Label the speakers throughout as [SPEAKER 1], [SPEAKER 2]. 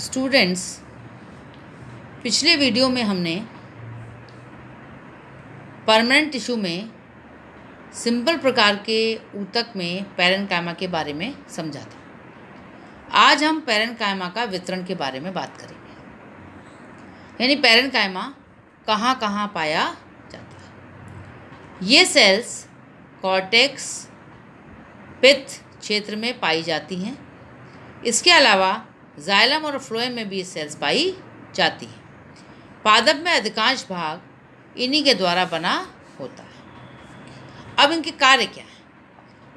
[SPEAKER 1] Students, पिछले video में हमने परमानेंट टिश्यू में सिंपल प्रकार के ऊतक में पैरनकाइमा के बारे में समझा था। आज हम पैरनकाइमा का वितरण के बारे में बात करेंगे। यानी पैरन कायमा कहाँ कहाँ पाया जाता है। ये सेल्स कॉर्टेक्स पित्त क्षेत्र में पाई जाती हैं। इसके अलावा जाइलम और फ्लोएम में भी ये सेल्स पाई जाती हैं। पादप में अधिकांश भाग इन्हीं के द्वारा बना होता है। अब इनके कार्य क्या है?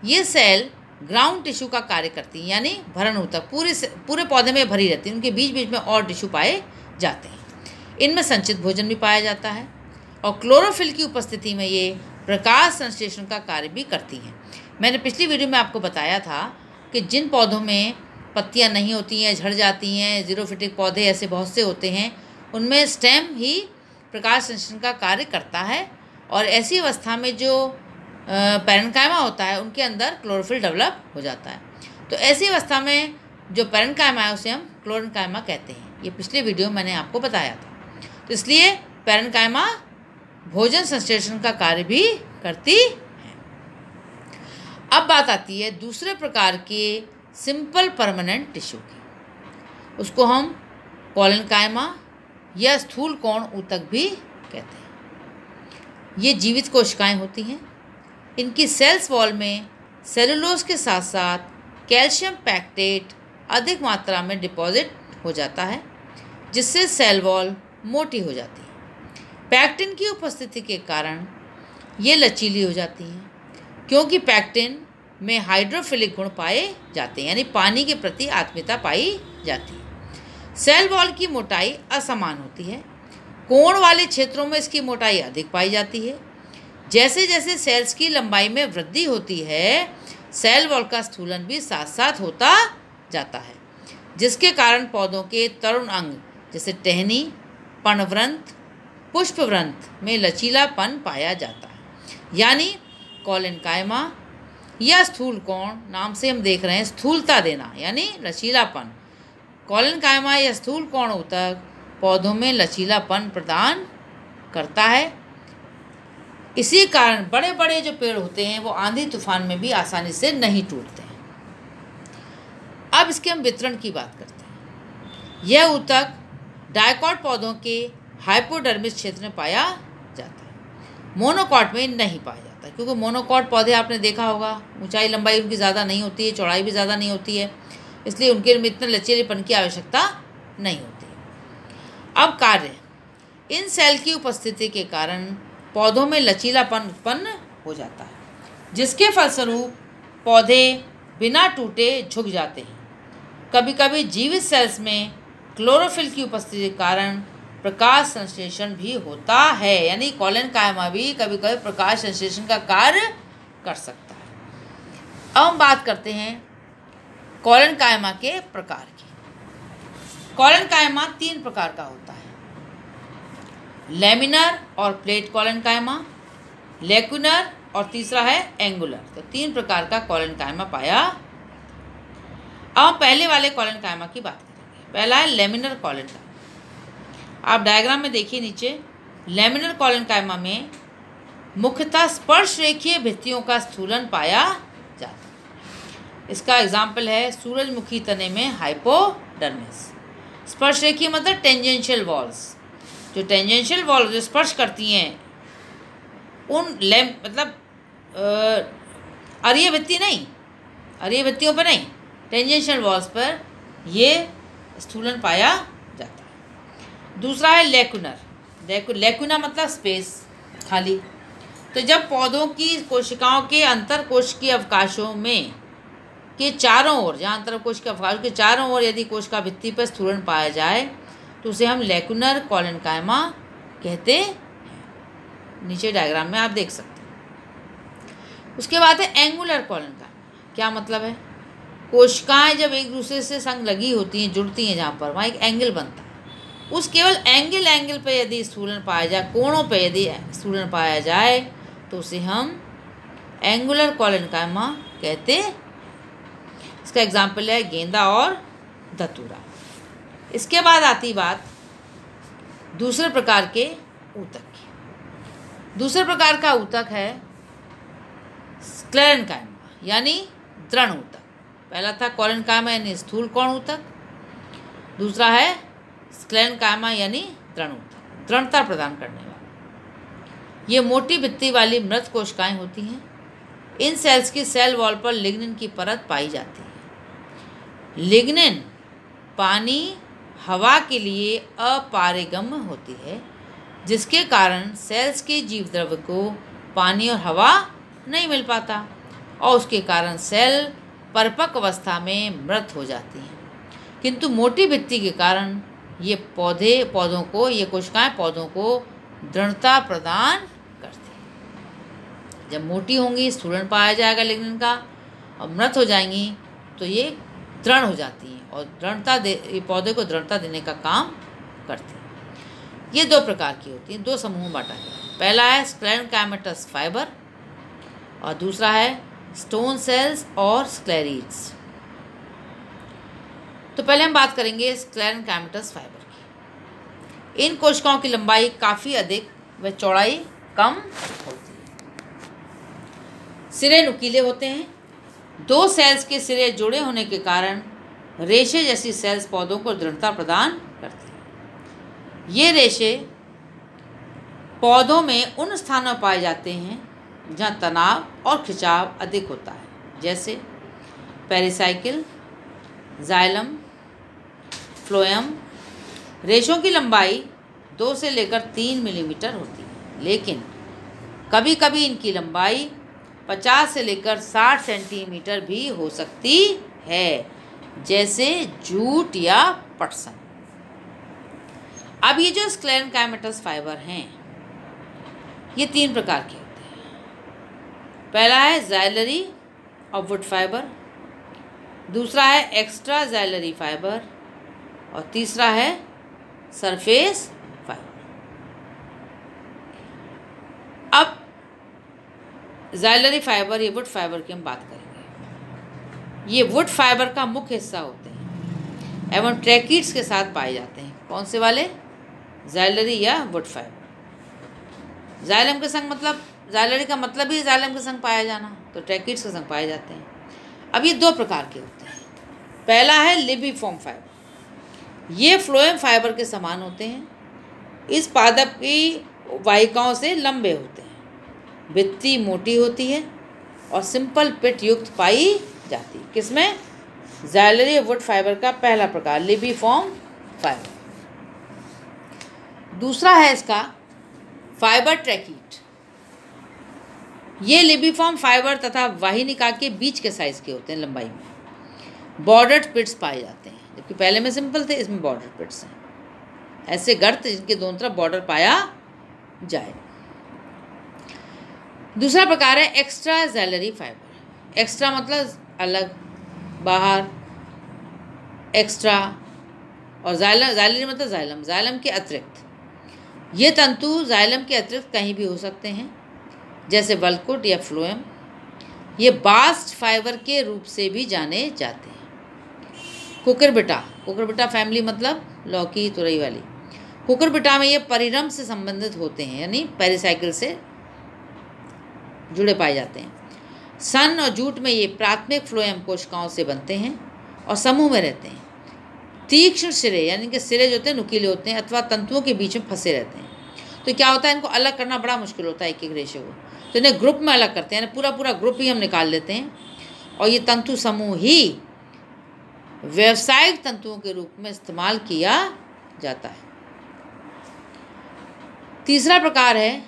[SPEAKER 1] ये सेल ग्राउंड टिश्यू का कार्य करती हैं, यानी भरण ऊतक पूरे से, पूरे पौधे में भरी रहती है, उनके बीच बीच में और टिश्यू पाए जाते हैं। इनमें संचित भोजन भी पाया जाता है और क्लोरोफिल की उपस्थिति में ये प्रकाश संश्लेषण का कार्य भी करती हैं। मैंने पिछली वीडियो में आपको बताया था कि जिन पौधों में पत्तियाँ नहीं होती हैं, झड़ जाती हैं जीरोफिटिक पौधे ऐसे बहुत से होते हैं। उनमें स्टेम ही प्रकाश संश्लेषण का कार्य करता है और ऐसी अवस्था में जो पैरनकायमा होता है, उनके अंदर क्लोरोफिल डेवलप हो जाता है। तो ऐसी अवस्था में जो पैरनकायमा है, उसे हम क्लोरनकायमा कहते हैं। ये पिछले वीडियो में मैंने आपको बताया था। तो इसलिए पैरनकायमा भोजन संश्लेषण का कार्य भी करती है। अब बात आती है दूसरे प्रकार के सिंपल परमानेंट टिश्यू की। उसको हम कॉलन कायमा या स्थूल कोण ऊतक भी कहते हैं। ये जीवित कोशिकाएँ होती हैं। इनकी सेल्स वॉल में सेलुलोज के साथ साथ कैल्शियम पैक्टेट अधिक मात्रा में डिपॉजिट हो जाता है, जिससे सेल वॉल मोटी हो जाती है। पैक्टिन की उपस्थिति के कारण ये लचीली हो जाती हैं, क्योंकि पैक्टिन में हाइड्रोफिलिक गुण पाए जाते हैं, यानी पानी के प्रति आत्मीयता पाई जाती है। सेल वॉल की मोटाई असमान होती है। कोण वाले क्षेत्रों में इसकी मोटाई अधिक पाई जाती है। जैसे जैसे सेल्स की लंबाई में वृद्धि होती है सेल वॉल का स्थूलन भी साथ साथ होता जाता है, जिसके कारण पौधों के तरुण अंग, जैसे टहनी पर्णव्रंथ पुष्पव्रंथ में लचीलापन पाया जाता है। यानी कॉलिनकायमा या स्थूल कोण नाम से हम देख रहे हैं, स्थूलता देना, यानी लचीलापन। कॉलन कायमा या स्थूल कोण ऊतक पौधों में लचीलापन प्रदान करता है। इसी कारण बड़े बड़े जो पेड़ होते हैं, वो आंधी तूफ़ान में भी आसानी से नहीं टूटते हैं। अब इसके हम वितरण की बात करते हैं। यह ऊतक डायकॉट पौधों के हाइपोडर्मिस क्षेत्र में पाया जाता है। मोनोकॉट में नहीं पाया जाता क्योंकि मोनोकॉट पौधे आपने देखा होगा, ऊंचाई लंबाई उनकी ज़्यादा नहीं होती है, चौड़ाई भी ज़्यादा नहीं होती है, इसलिए उनके में इतने लचीलेपन की आवश्यकता नहीं होती अब कार्य। इन सेल की उपस्थिति के कारण पौधों में लचीलापन उत्पन्न हो जाता है, जिसके फलस्वरूप पौधे बिना टूटे झुक जाते हैं। कभी कभी जीवित सेल्स में क्लोरोफिल की उपस्थिति के कारण प्रकाश संश्लेषण भी होता है। यानी कॉलन कायमा भी कभी कभी प्रकाश संश्लेषण का कार्य कर सकता है। अब हम बात करते हैं कॉलन कायमा के प्रकार की। कॉलन कायमा तीन प्रकार का होता है। लेमिनर और प्लेट कॉलन कायमा लेकुनर और तीसरा है एंगुलर। तो तीन प्रकार का कॉलन कायमा पाया। अब पहले वाले कॉलन कायमा की बात करेंगे। पहला है लेमिनर कॉलन कायमा। आप डायग्राम में देखिए नीचे लेमिनर कॉलन कायमा में मुख्यतः स्पर्श रेखीय भित्तियों का स्थूलन पाया जाता है। इसका एग्ज़ाम्पल है सूरजमुखी तने में हाइपोडर्मिस स्पर्श रेखी मतलब टेंजेंशियल वॉल्स जो टेंजेंशियल वॉल जो स्पर्श करती हैं, उन लैम मतलब अरिय भित्ति नहीं, अरिय भित्तियों पर नहीं टेंजेंशियल वॉल्स पर ये स्थूलन पाया दूसरा है लेकुनर लेकु लेकुना मतलब स्पेस खाली. तो जब पौधों की कोशिकाओं के अंतर कोश की अवकाशों में के चारों ओर, जहाँ अंतर कोश के अवकाश के चारों ओर यदि कोश का भित्ति पर स्थूलन पाया जाए तो उसे हम लेकुनर कॉलन कायमा कहते हैं। नीचे डायग्राम में आप देख सकते हैं। उसके बाद है एंगुलर कॉलनकायमा क्या मतलब है? कोशिकाएँ जब एक दूसरे से संग लगी होती हैं, जुड़ती हैं जहाँ पर, वहाँ एक एंगल बनता है। उस केवल एंगल एंगल पर यदि स्थूलन पाया जाए, कोणों पर यदि स्थूलन पाया जाए तो उसे हम एंगुलर कॉलनकायमा कहते इसका एग्ज़ाम्पल है गेंदा और धतूरा। इसके बाद आती बात दूसरे प्रकार के ऊतक की। दूसरे प्रकार का ऊतक है स्क्लेरन कायमा यानी दृढ़ ऊतक। पहला था कॉलन कायमा यानी स्थूल कौन ऊतक। दूसरा है स्क्लेरन कायमा यानी ऊतक दृढ़ता प्रदान करने वाला। ये मोटी भित्ती वाली मृत कोशिकाएँ होती हैं। इन सेल्स की सेल वॉल पर लिग्निन की परत पाई जाती है। लिग्निन पानी, हवा के लिए अपारेगम्य होती है, जिसके कारण सेल्स के जीव द्रव्य को पानी और हवा नहीं मिल पाता और उसके कारण सेल परिपक्व अवस्था में मृत हो जाती हैं। किंतु मोटी भित्ति के कारण ये पौधे, पौधों को, ये कोशिकाएँ पौधों को दृढ़ता प्रदान करती हैं। जब मोटी होंगी स्थूलन पाया जाएगा लेकिन का और मृत हो जाएँगी तो ये दृढ़ हो जाती हैं और दृढ़ता दे, ये पौधे को दृढ़ता देने का काम करती हैं। ये दो प्रकार की होती हैं, दो समूह बांटा गया पहला है स्क्लेरन कैमेटस फाइबर और दूसरा है स्टोन सेल्स और स्क्लेरीड्स तो पहले हम बात करेंगे स्क्लेरन कैमेटस फाइबर की। इन कोशिकाओं की लंबाई काफ़ी अधिक व चौड़ाई कम होती है। सिरे नुकीले होते हैं। दो सेल्स के सिरे जुड़े होने के कारण रेशे जैसी सेल्स पौधों को दृढ़ता प्रदान करती हैं। ये रेशे पौधों में उन स्थानों पाए जाते हैं जहाँ तनाव और खिंचाव अधिक होता है, जैसे पेरिसाइकिल जाइलम फ्लोएम रेशों की लंबाई दो से लेकर तीन मिलीमीटर होती है। लेकिन कभी कभी इनकी लंबाई पचास से लेकर साठ सेंटीमीटर भी हो सकती है, जैसे जूट या पटसन अब ये जो स्क्लेरन कैमेटस फाइबर हैं, ये तीन प्रकार के होते हैं। पहला है जैलरी और वुड फाइबर, दूसरा है एक्स्ट्रा जैलरी फाइबर और तीसरा है सरफेस फाइबर अब जैलरी फाइबर ये वुड फाइबर की हम बात करेंगे। ये वुड फाइबर का मुख्य हिस्सा होते हैं एवं ट्रैकिड्स के साथ पाए जाते हैं। कौन से वाले? जैलरी या वुड फाइबर जाइलम के संग मतलब जालरी का मतलब ही जालम के संग पाया जाना तो ट्रैकिड्स के संग पाए जाते हैं। अब ये दो प्रकार के होते हैं। पहला है लिबी फॉर्म फाइबर ये फ्लोएम फाइबर के समान होते हैं। इस पादप की वाहिकाओं से लंबे होते हैं। भित्ति मोटी होती है और सिंपल पिट युक्त पाई जाती है। किसमें? जैलरी वुड फाइबर का पहला प्रकार, लिबी फॉर्म फाइबर। दूसरा है इसका फाइबर ट्रैकीट। ये लिबीफॉर्म फाइबर तथा वाहिनिका के बीच के साइज़ के होते हैं लंबाई में। बॉर्डर्ड पिट्स पाए जाते हैं। जबकि पहले में सिंपल थे, इसमें बॉर्डर पिट्स हैं। ऐसे गर्त जिनके दोनों तरफ़ बॉर्डर पाया जाए। दूसरा प्रकार है एक्स्ट्रा जैलरी फाइबर एक्स्ट्रा मतलब अलग, बाहर एक्स्ट्रा और जायलरी मतलब जायलम जायलम के अतिरिक्त। ये तंतु जायलम के अतिरिक्त कहीं भी हो सकते हैं, जैसे वल्कुट या फ्लोएम ये बास्ट फाइबर के रूप से भी जाने जाते हैं। कुकरबिटा कुकरबिटा फैमिली मतलब लौकी, तुरई वाली। कुकरबिटा में ये परिरम से संबंधित होते हैं, यानी पेरिसाइकिल से जुड़े पाए जाते हैं। सन और जूट में ये प्राथमिक फ्लोएम कोशिकाओं से बनते हैं और समूह में रहते हैं। तीक्ष्ण सिरे, यानी कि सिरे जो होते हैं, नुकीले होते हैं, अथवा तंतुओं के बीच में फंसे रहते हैं। तो क्या होता है, इनको अलग करना बड़ा मुश्किल होता है एक एक रेशे को। तो इन्हें ग्रुप में अलग करते हैं, यानी पूरा पूरा ग्रुप ही हम निकाल लेते हैं। और ये तंतु समूह ही व्यवसायिक तंतुओं के रूप में इस्तेमाल किया जाता है। तीसरा प्रकार है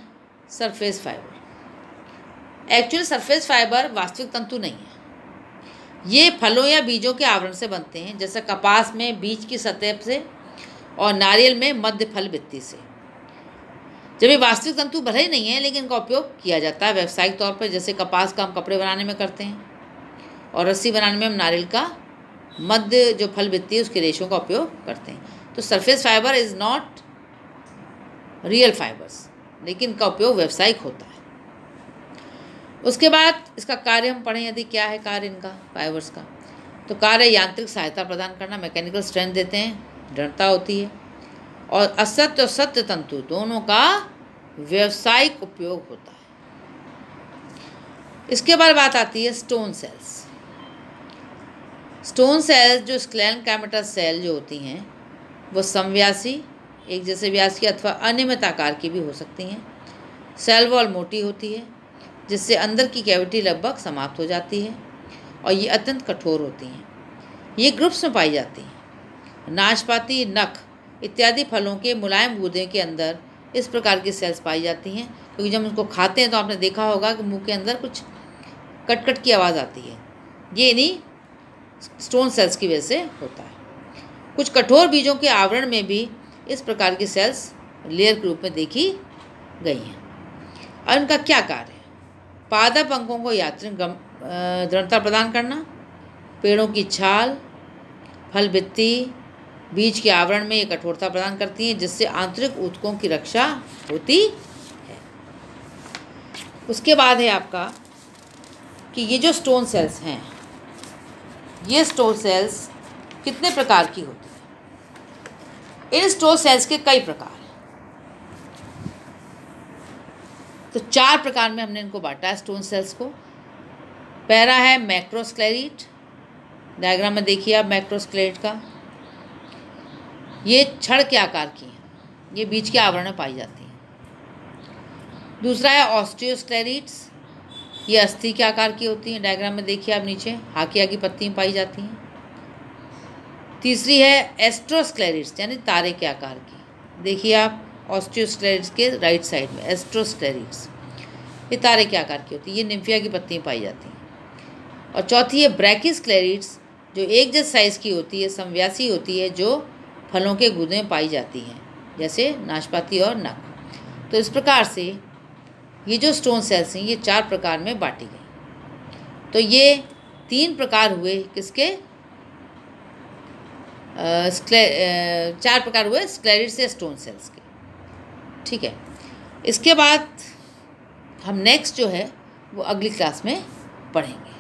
[SPEAKER 1] surface fibre actually surface fibre वास्तविक तंतु नहीं है। ये फलों या बीजों के आवरण से बनते हैं, जैसे कपास में बीज की सतह से और नारियल में मध्य फल भित्ति से। जब ये वास्तविक तंतु भले ही नहीं है, लेकिन इनका उपयोग किया जाता है व्यावसायिक तौर पर, जैसे कपास का हम कपड़े बनाने में करते हैं और रस्सी बनाने में हम नारियल का मध्य जो फल बित्ती है, उसके रेशों का उपयोग करते हैं। तो surface fibre is not real fibres लेकिन इनका उपयोग व्यावसायिक होता है। उसके बाद इसका कार्य हम पढ़ें, यदि क्या है कार्य इनका फाइबर्स का। तो कार्य यांत्रिक सहायता प्रदान करना मैकेनिकल स्ट्रेंथ देते हैं, दृढ़ता होती है। और असत्य और सत्य तंतु दोनों का व्यावसायिक उपयोग होता है। इसके बाद बात आती है स्टोन सेल्स स्टोन सेल्स, जो स्क्लैन कैमेटा सेल जो होती हैं, वो समव्यासी, एक जैसे व्यास की अथवा अनियमित आकार की भी हो सकती हैं। सेल वॉल मोटी होती है, जिससे अंदर की कैविटी लगभग समाप्त हो जाती है, और ये अत्यंत कठोर होती हैं। ये ग्रुप्स में पाई जाती हैं। नाशपाती, नख इत्यादि फलों के मुलायम गूदे के अंदर इस प्रकार की सेल्स पाई जाती हैं, क्योंकि जब उनको खाते हैं तो आपने देखा होगा कि मुँह के अंदर कुछ कटकट कट की आवाज़ आती है। ये इन्हीं स्टोन सेल्स की वजह से होता है। कुछ कठोर बीजों के आवरण में भी इस प्रकार की सेल्स लेयर के रूप में देखी गई हैं। और इनका क्या कार्य है? पादप अंकों को यात्री दृढ़ता प्रदान करना, पेड़ों की छाल फल भित्ति बीज के आवरण में ये कठोरता प्रदान करती हैं, जिससे आंतरिक ऊतकों की रक्षा होती है। उसके बाद है आपका कि ये जो स्टोन सेल्स हैं ये स्टोन सेल्स कितने प्रकार की होती है? इन स्टोन सेल्स के कई प्रकार तो चार प्रकार में हमने इनको बांटा है स्टोन सेल्स को। पहला है मैक्रोस्क्लेरिट। डायग्राम में देखिए आप मैक्रोस्क्लेरिट का। ये छड़ के आकार की है। ये बीच के आवरण में पाई जाती है। दूसरा है ऑस्टियोस्क्लेरिट्स। ये अस्थि के आकार की होती हैं। डायग्राम में देखिए आप नीचे। हाकिया की पत्ती पाई जाती हैं। तीसरी है एस्ट्रोस्क्लेरिट्स यानी तारे के आकार की। देखिए आप ऑस्टियोस्क्लेरिट्स के राइट साइड में एस्ट्रोस्क्लेरिट्स ये तारे के आकार की होती है। ये निम्फिया की पत्तियाँ पाई जाती हैं। और चौथी है ब्रैकिस्क्लेरिट्स जो एक जैसे साइज़ की होती है समव्यासी होती है, जो फलों के गुदे पाई जाती हैं, जैसे नाशपाती और नक तो इस प्रकार से ये जो स्टोन सेल्स हैं ये चार प्रकार में बांटी गई। तो ये तीन प्रकार हुए किसके? आ, चार प्रकार हुए स्क्लेरिट्स या स्टोन सेल्स के। ठीक है? इसके बाद हम नेक्स्ट जो है वो अगली क्लास में पढ़ेंगे।